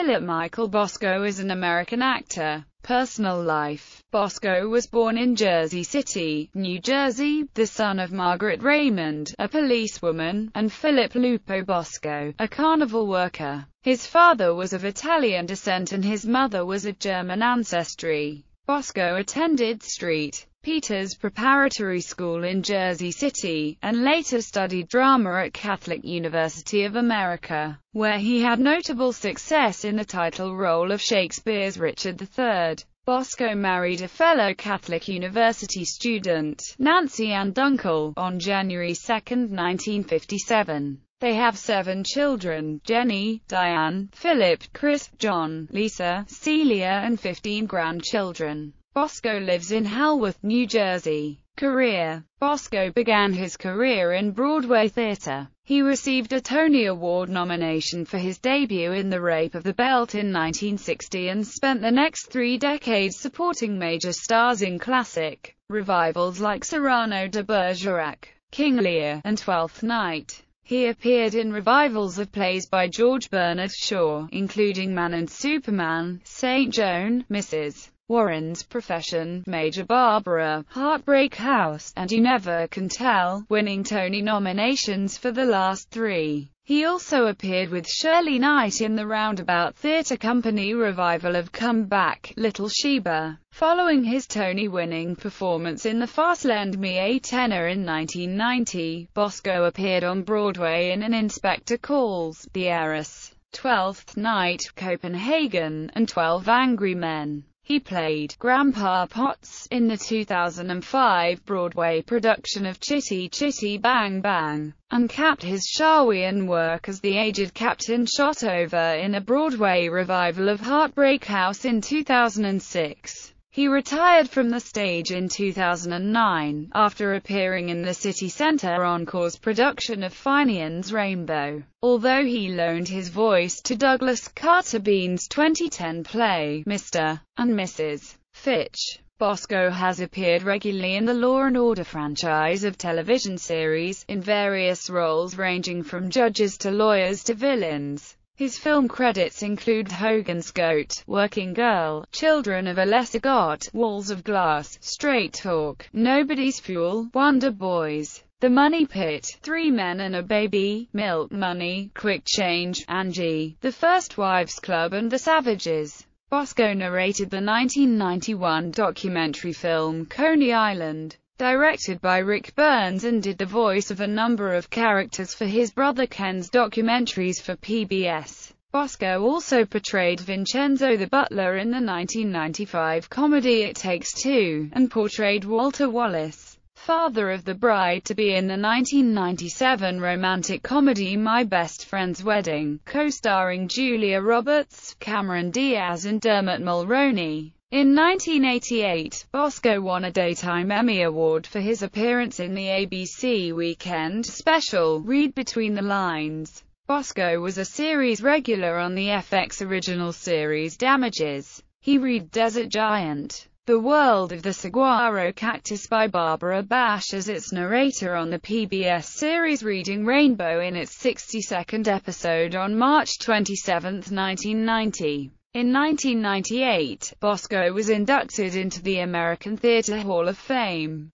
Philip Michael Bosco is an American actor. Personal life Bosco was born in Jersey City, New Jersey, the son of Margaret Raymond, a policewoman, and Philip Lupo Bosco, a carnival worker. His father was of Italian descent and his mother was of German ancestry. Bosco attended St. Peter's Preparatory School in Jersey City, and later studied drama at Catholic University of America, where he had notable success in the title role of Shakespeare's Richard III. Bosco married a fellow Catholic University student, Nancy Ann Dunkel, on January 2, 1957. They have seven children, Jenny, Diane, Philip, Chris, John, Lisa, Celia and 15 grandchildren. Bosco lives in Haworth, New Jersey. Career Bosco began his career in Broadway theater. He received a Tony Award nomination for his debut in The Rape of the Belt in 1960 and spent the next three decades supporting major stars in classic revivals like Cyrano de Bergerac, King Lear, and Twelfth Night. He appeared in revivals of plays by George Bernard Shaw, including Man and Superman, St. Joan, Mrs. Warren's Profession, Major Barbara, Heartbreak House, and You Never Can Tell, winning Tony nominations for the last three. He also appeared with Shirley Knight in the Roundabout Theatre Company revival of Come Back, Little Sheba. Following his Tony-winning performance in The Fast Lend Me a Tenor in 1990, Bosco appeared on Broadway in An Inspector Calls, The Heiress, Twelfth Night, Copenhagen, and Twelve Angry Men. He played Grandpa Potts in the 2005 Broadway production of Chitty Chitty Bang Bang, and capped his Shawian work as the aged Captain Shotover in a Broadway revival of Heartbreak House in 2006. He retired from the stage in 2009, after appearing in the City Center Encore's production of Finian's Rainbow. Although he loaned his voice to Douglas Carter Beane's 2010 play, Mr. and Mrs. Fitch, Bosco has appeared regularly in the Law and Order franchise of television series, in various roles ranging from judges to lawyers to villains. His film credits include Hogan's Goat, Working Girl, Children of a Lesser God, Walls of Glass, Straight Talk, Nobody's Fool, Wonder Boys, The Money Pit, Three Men and a Baby, Milk Money, Quick Change, Angie, The First Wives Club and The Savages. Bosco narrated the 1991 documentary film Coney Island directed by Ric Burns and did the voice of a number of characters for his brother Ken's documentaries for PBS. Bosco also portrayed Vincenzo the butler in the 1995 comedy It Takes Two, and portrayed Walter Wallace, father of the bride-to-be in the 1997 romantic comedy My Best Friend's Wedding, co-starring Julia Roberts, Cameron Diaz and Dermot Mulroney. In 1988, Bosco won a Daytime Emmy Award for his appearance in the ABC Weekend special, Read Between the Lines. Bosco was a series regular on the FX original series Damages. He read Desert Giant, The World of the Saguaro Cactus by Barbara Bash as its narrator on the PBS series Reading Rainbow in its 62nd episode on March 27, 1990. In 1998, Bosco was inducted into the American Theatre Hall of Fame.